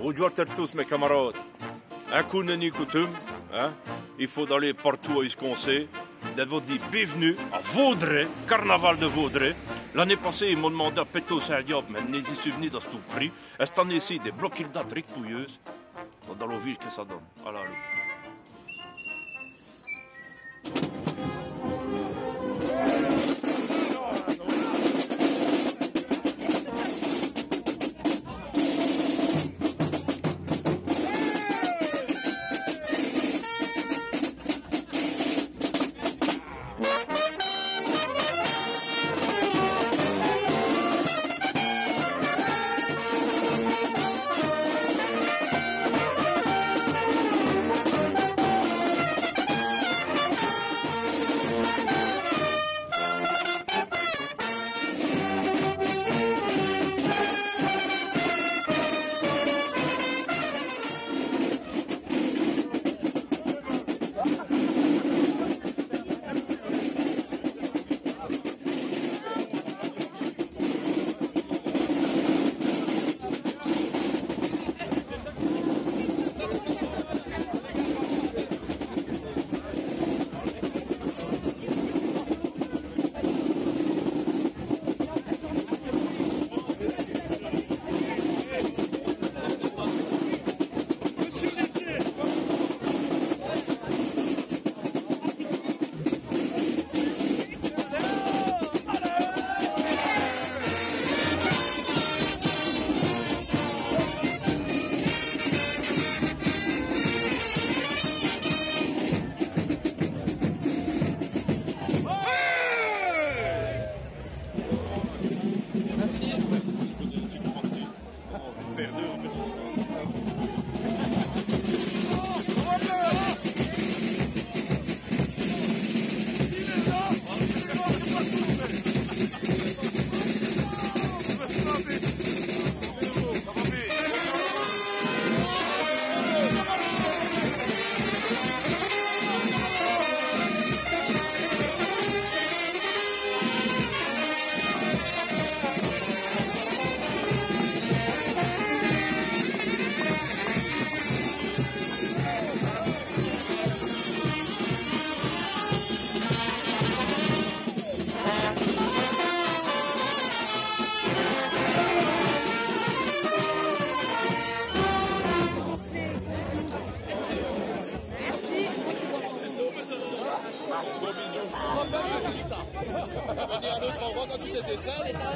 Bonjour à tous mes camarades. Un coup n'est coutume, hein? il faut aller partout où qu'on sait. D'abord dit bienvenue à Vaudrey, carnaval de Vaudrey. L'année passée, ils m'ont demandé à péter saint diable, mais n'y suis venu dans tout prix? Et cette année-ci, des blocs d'Afrique pouilleuses? Dans le ville que ça donne? Alors, allez.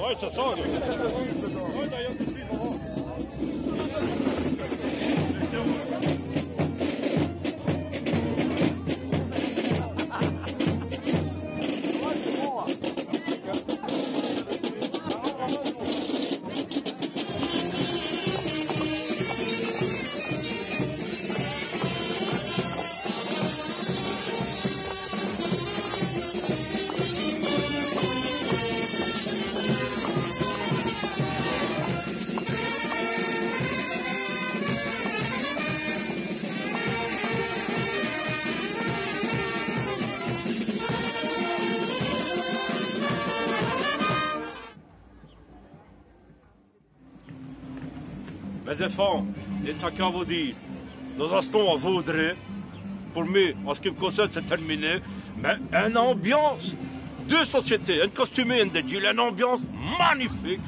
Ouais, ça sent. Mes enfants, et ça qu'à vous dire, nous restons à Vaudrey. Pour moi, en ce qui me concerne, c'est terminé. Mais une ambiance, deux sociétés, un costume et un déduit, une ambiance magnifique,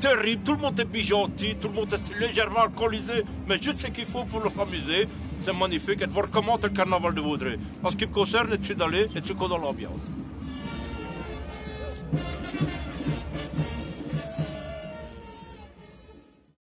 terrible. Tout le monde est gentil, tout le monde est légèrement alcoolisé, mais juste ce qu'il faut pour le s'amuser. C'est magnifique. Et de voir comment le carnaval de Vaudrey. En ce qui me concerne, je suis allé et je suis dans l'ambiance.